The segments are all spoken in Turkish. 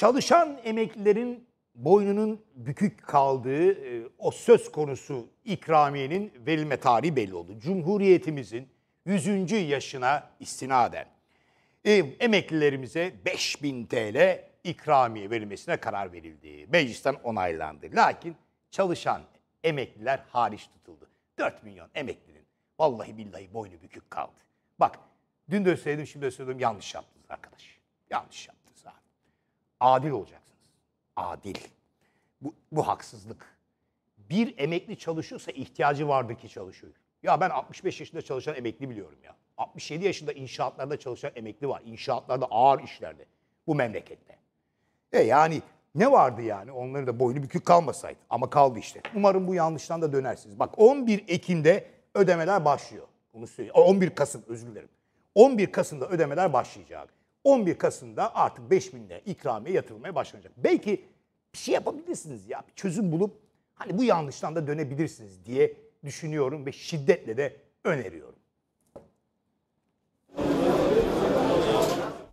Çalışan emeklilerin boynunun bükük kaldığı e, o söz konusu ikramiyenin verilme tarihi belli oldu. Cumhuriyetimizin 100. yaşına istinaden e, emeklilerimize 5000 TL ikramiye verilmesine karar verildi. Meclisten onaylandı. Lakin çalışan emekliler hariç tutuldu. 4 milyon emeklinin vallahi billahi boynu bükük kaldı. Bak dün de söyledim şimdi de söyledim yanlış yaptınız arkadaş. Yanlış yaptınız. Adil olacaksınız. Adil. Bu, bu haksızlık. Bir emekli çalışıyorsa ihtiyacı vardı ki çalışıyor. Ya ben 65 yaşında çalışan emekli biliyorum ya. 67 yaşında inşaatlarda çalışan emekli var. İnşaatlarda ağır işlerde. Bu memlekette. E yani ne vardı yani? Onların da boynu bükük kalmasaydı. Ama kaldı işte. Umarım bu yanlıştan da dönersiniz. Bak 11 Ekim'de ödemeler başlıyor. Bunu söyleyeyim. 11 Kasım özür dilerim. 11 Kasım'da ödemeler başlayacak. 11 Kasım'da artık 5 bin lira ikramiye yatırılmaya başlanacak. Belki bir şey yapabilirsiniz ya. Bir çözüm bulup hani bu yanlıştan da dönebilirsiniz diye düşünüyorum ve şiddetle de öneriyorum.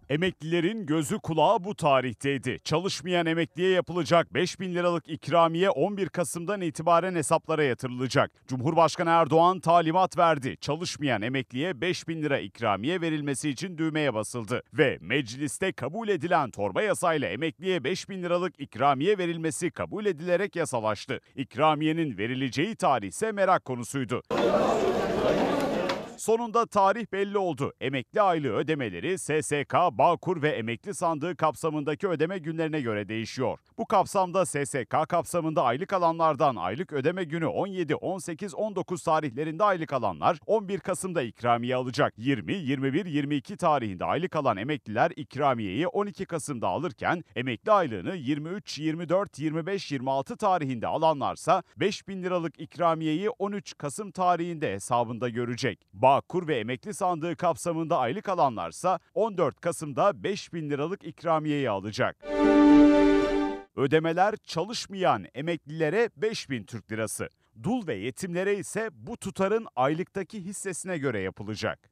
Emeklilerin gözü kulağı bu tarihteydi. Çalışmayan emekliye yapılacak 5 bin liralık ikramiye 11 Kasım'dan itibaren hesaplara yatırılacak. Cumhurbaşkanı Erdoğan talimat verdi. Çalışmayan emekliye 5 bin lira ikramiye verilmesi için düğmeye basıldı. Ve mecliste kabul edilen torba yasayla emekliye 5 bin liralık ikramiye verilmesi kabul edilerek yasalaştı. İkramiyenin verileceği tarih ise merak konusuydu. Sonunda tarih belli oldu. Emekli aylığı ödemeleri SSK, Bağkur ve emekli sandığı kapsamındaki ödeme günlerine göre değişiyor. Bu kapsamda SSK kapsamında aylık alanlardan aylık ödeme günü 17, 18, 19 tarihlerinde aylık alanlar 11 Kasım'da ikramiye alacak. 20, 21, 22 tarihinde aylık alan emekliler ikramiyeyi 12 Kasım'da alırken emekli aylığını 23, 24, 25, 26 tarihinde alanlarsa 5 bin liralık ikramiyeyi 13 Kasım tarihinde hesabında görecek. Bağkur ve emekli sandığı kapsamında aylık alanlarsa 14 Kasım'da 5 bin liralık ikramiyeyi alacak. Ödemeler çalışmayan emeklilere 5 bin Türk lirası. Dul ve yetimlere ise bu tutarın aylıktaki hissesine göre yapılacak.